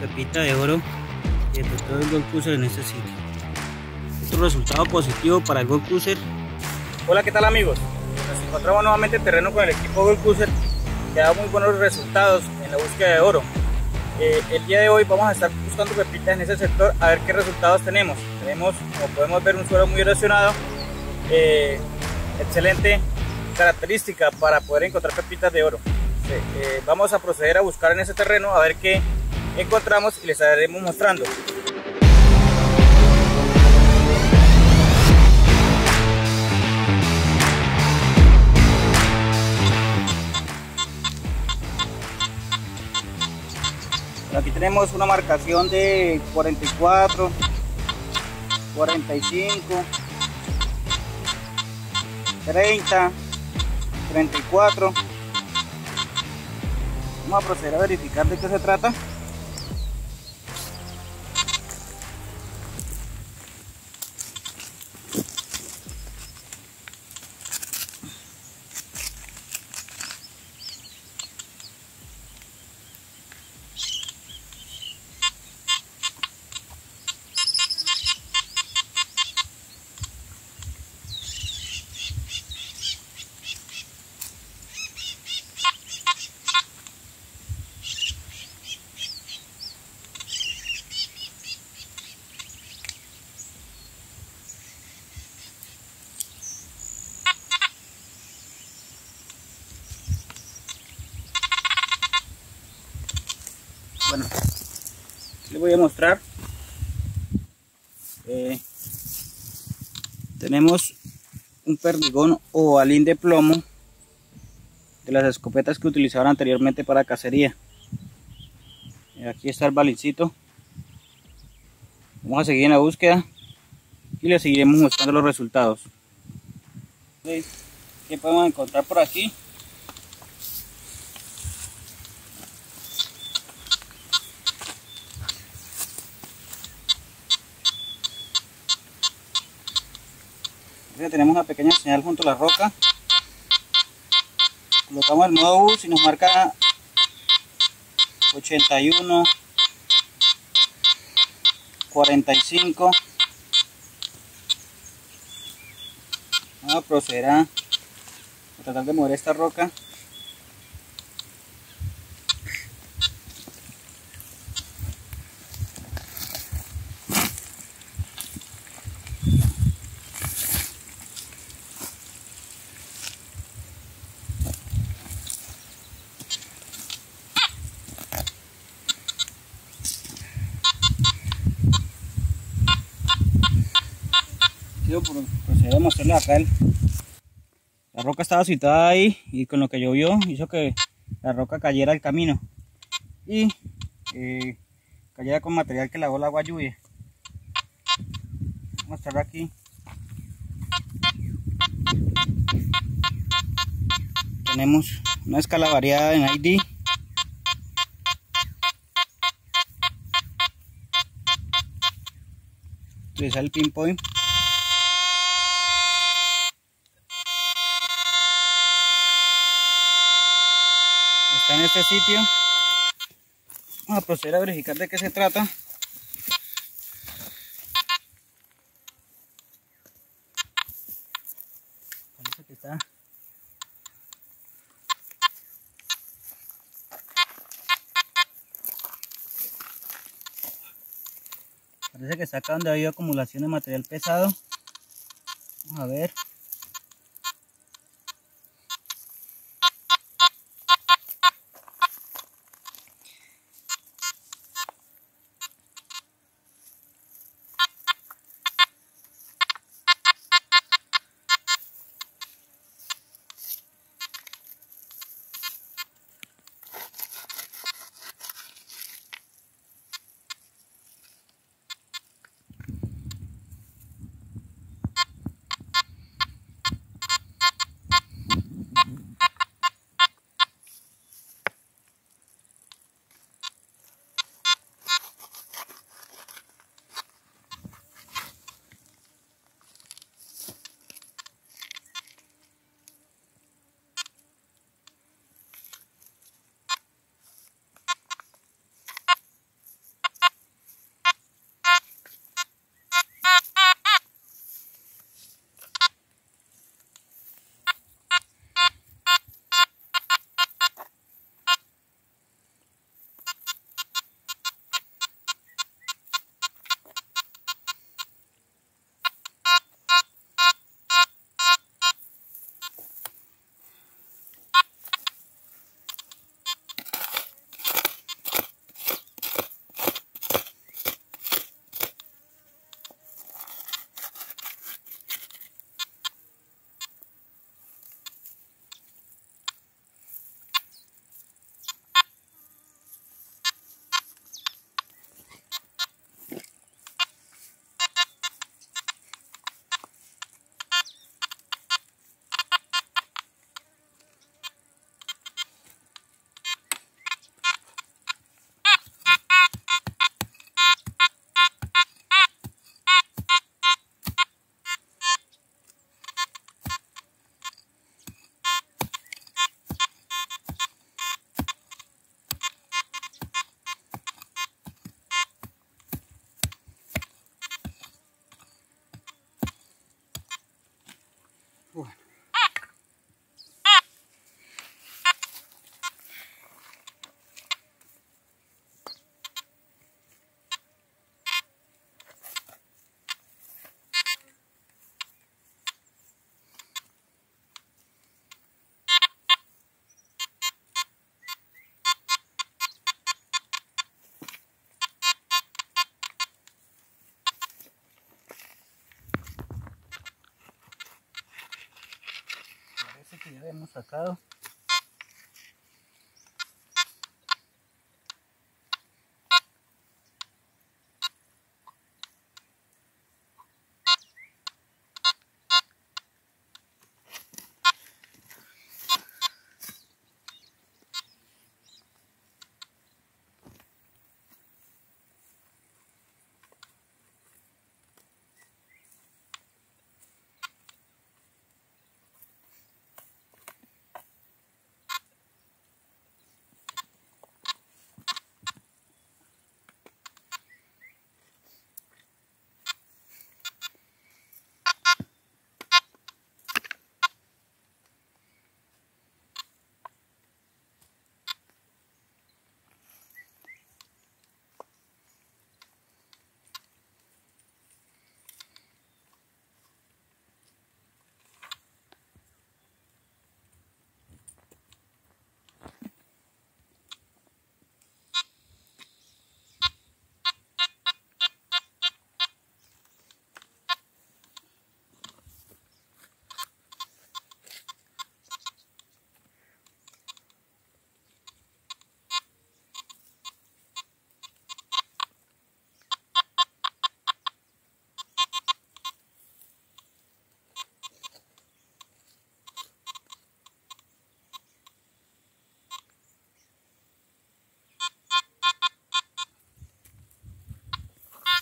pepita de oro que detectó el Gold Cruiser en este sitio. Otro resultado positivo para el Gold Cruiser. Hola, ¿qué tal amigos? Nos encontramos nuevamente en terreno con el equipo Gold Cruiser que da muy buenos resultados en la búsqueda de oro. Eh, el día de hoy vamos a estar buscando pepitas en ese sector a ver qué resultados tenemos. Tenemos, como podemos ver, un suelo muy erosionado. Eh, excelente característica para poder encontrar pepitas de oro. Eh, vamos a proceder a buscar en ese terreno a ver qué encontramos y les estaremos mostrando. Aquí tenemos una marcación de 44, 45, 30, 34. Vamos a proceder a verificar de qué se trata. Voy a mostrar. Eh, tenemos un perdigón o balín de plomo de las escopetas que utilizaban anteriormente para cacería. Eh, aquí está el balincito. Vamos a seguir en la búsqueda y le seguiremos mostrando los resultados. ¿qué podemos encontrar por aquí? Tenemos una pequeña señal junto a la roca. Colocamos el modo bus y nos marca 81 45 vamos a proceder a tratar de mover esta roca proceder a mostrarle acá el, la roca estaba situada ahí y con lo que llovió hizo que la roca cayera al camino. Y eh, cayera con material que lavó el agua lluvia. Vamos a mostrar aquí. Tenemos una escala variada en ID utilizar el pinpoint está en este sitio. Vamos a proceder a verificar de qué se trata. Parece que está. Parece que está acá donde ha habido acumulación de material pesado. Vamos a ver hemos sacado.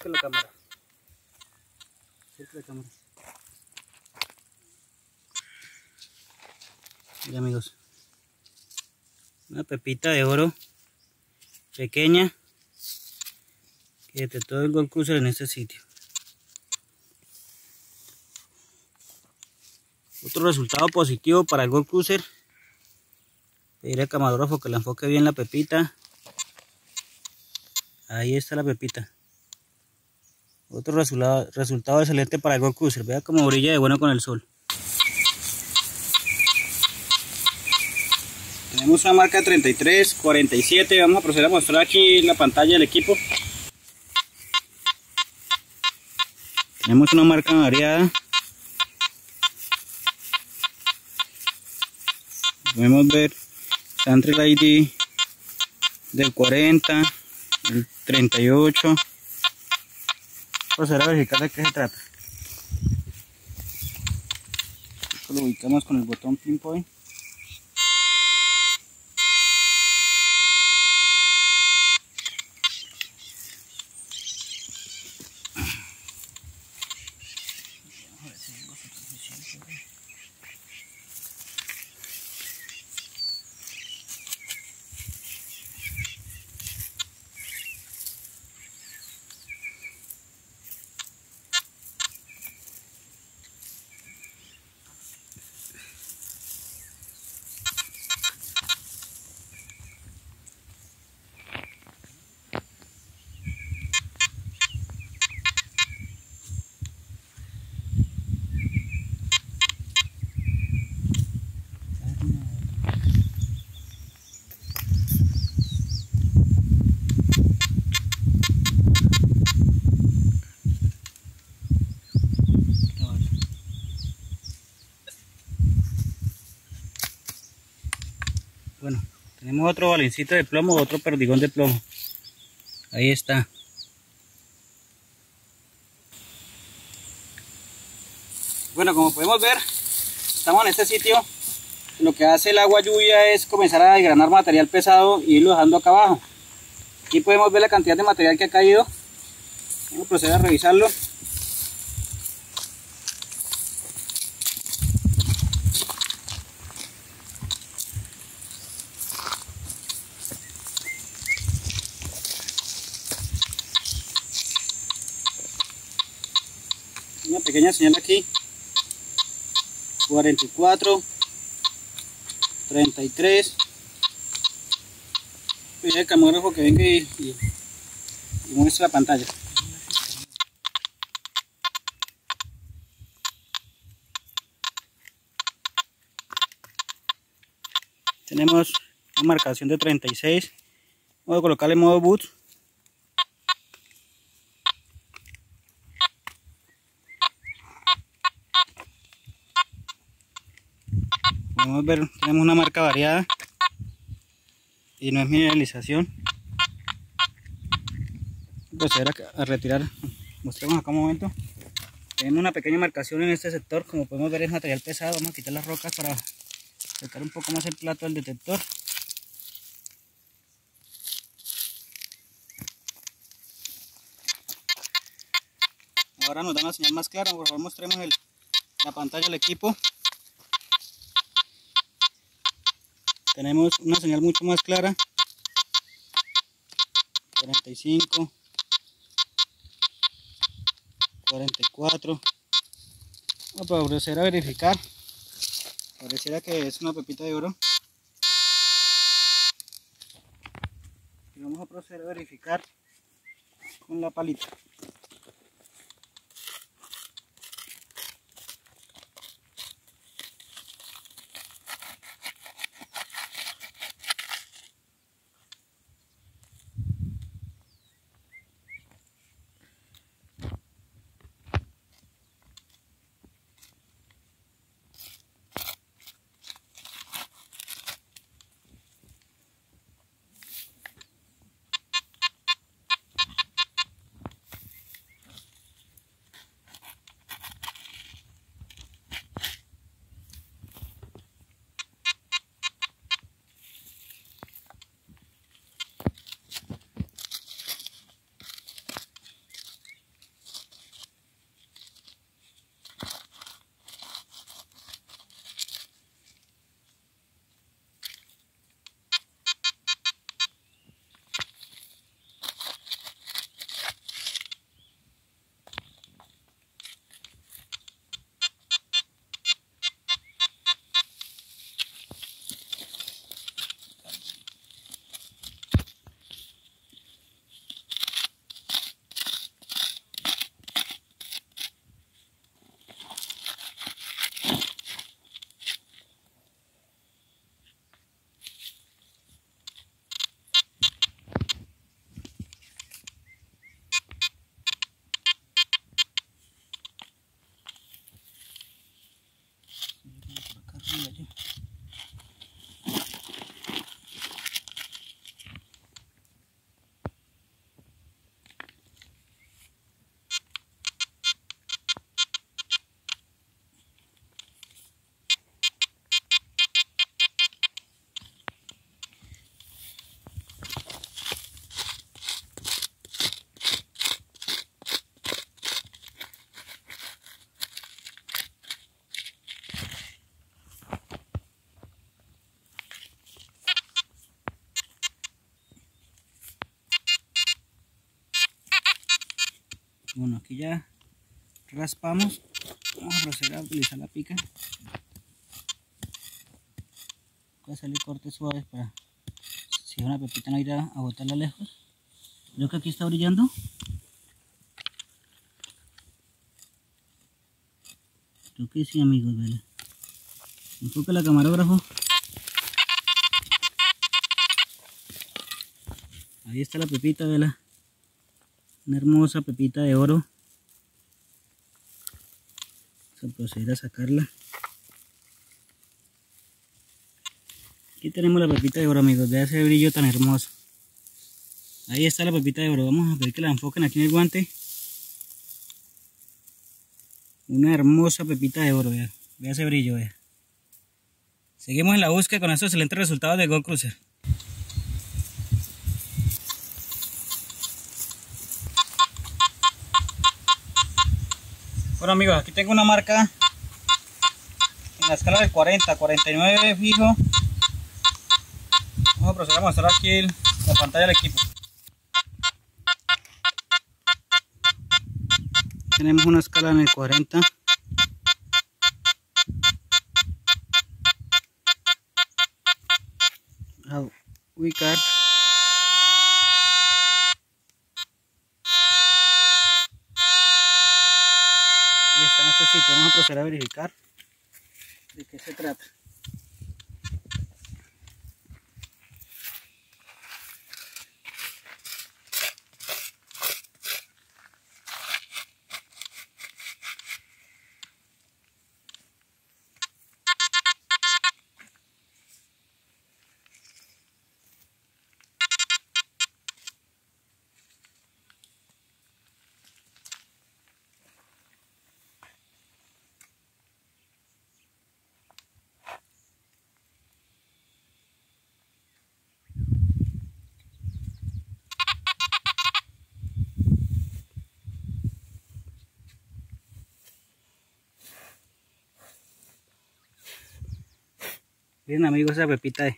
La cámara. Ya amigos. Una pepita de oro pequeña que detectó el Gold Cruiser en este sitio. Otro resultado positivo para el Gold Cruiser. Pediré al camarógrafo que le enfoque bien la pepita. Ahí está la pepita. Otro resultado, excelente para el Gold Cruiser. Vea cómo brilla de bueno con el sol. Tenemos una marca 33, 47. Vamos a proceder a mostrar aquí la pantalla del equipo. Tenemos una marca variada. Podemos ver el ID del 40, el 38 proceder a verificar de qué se trata. Lo ubicamos con el botón pinpoint. Otro balencito de plomo, otro perdigón de plomo. Ahí está. Bueno, como podemos ver, estamos en este sitio. Lo que hace el agua lluvia es comenzar a desgranar material pesado y irlo dejando acá abajo. Aquí podemos ver la cantidad de material que ha caído. Vamos a proceder a revisarlo. Pequeña señal aquí. 44 33 Pide el camarógrafo que venga y, y, y muestre la pantalla. Tenemos una marcación de 36 vamos a colocarle modo boot podemos ver, tenemos una marca variada y no es mineralización. Proceder a, a retirar, mostremos acá un momento. Tenemos una pequeña marcación en este sector, como podemos ver es material pesado, vamos a quitar las rocas para sacar un poco más el plato del detector. Ahora nos da una señal más clara, por favor mostremos la pantalla del equipo. Tenemos una señal mucho más clara. 45 44 vamos a proceder a verificar. Pareciera que es una pepita de oro. Y vamos a proceder a verificar con la palita aquí ya raspamos. Vamos a proceder a utilizar la pica. Voy a salir cortes suaves para si una pepita no ir a, botarla lejos. Creo que aquí está brillando. Creo que sí amigos vele. Enfoca la camarógrafo. Ahí está la pepita vela. Una hermosa pepita de oro vamos a proceder a sacarla. Aquí tenemos la pepita de oro amigos. De ese brillo tan hermoso. Ahí está la pepita de oro. Vamos a ver que la enfoquen aquí en el guante. Una hermosa pepita de oro vea, vea ese brillo vea. seguimos en la búsqueda con estos excelentes resultados de Gold Cruiser Bueno amigos, aquí tengo una marca en la escala de 40, 49 fijo. Vamos a proceder a mostrar aquí la pantalla del equipo. Tenemos una escala en el 40. En este sitio. Vamos a proceder a verificar de qué se trata. Miren amigos, esa pepita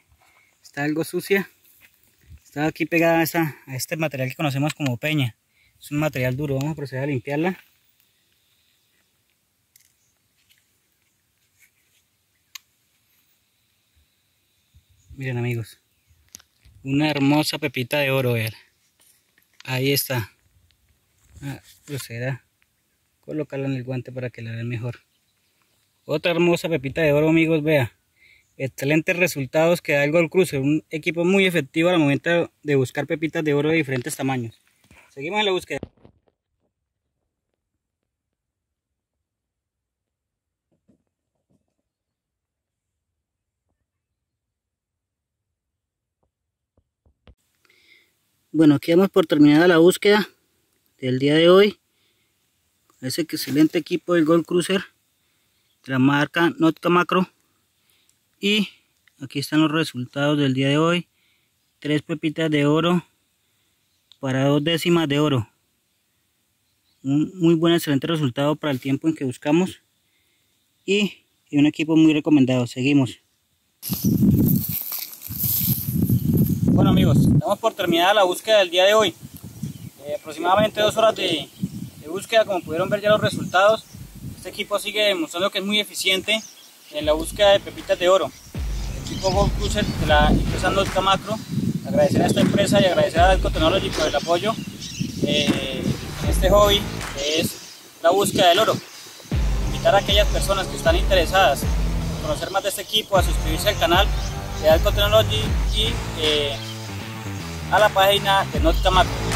está algo sucia. Está aquí pegada a, a este material que conocemos como peña. Es un material duro, vamos a proceder a limpiarla. Miren amigos, una hermosa pepita de oro, ver. Ahí está. Ah, proceder a colocarla en el guante para que la vean mejor. Otra hermosa pepita de oro, amigos, vea. Excelentes resultados que da el Gold Cruiser, un equipo muy efectivo al momento de buscar pepitas de oro de diferentes tamaños. Seguimos en la búsqueda. Bueno, aquí por terminada la búsqueda del día de hoy. Ese excelente equipo del Gold Cruiser de la marca Notka Macro. Y aquí están los resultados del día de hoy. Tres pepitas de oro para dos décimas de oro. Un muy buen, excelente resultado para el tiempo en que buscamos. Y, un equipo muy recomendado. Seguimos. Bueno amigos, estamos por terminar la búsqueda del día de hoy. Eh, aproximadamente dos horas de búsqueda, como pudieron ver ya los resultados. Este equipo sigue demostrando que es muy eficiente en la búsqueda de pepitas de oro. El equipo Gold Cruiser de la empresa Norca Macro. Agradecer a esta empresa y agradecer a Delco Technology por el apoyo eh, en este hobby que es la búsqueda del oro. Invitar a aquellas personas que están interesadas en conocer más de este equipo a suscribirse al canal de Alco Technology y eh, a la página de Norca Macro.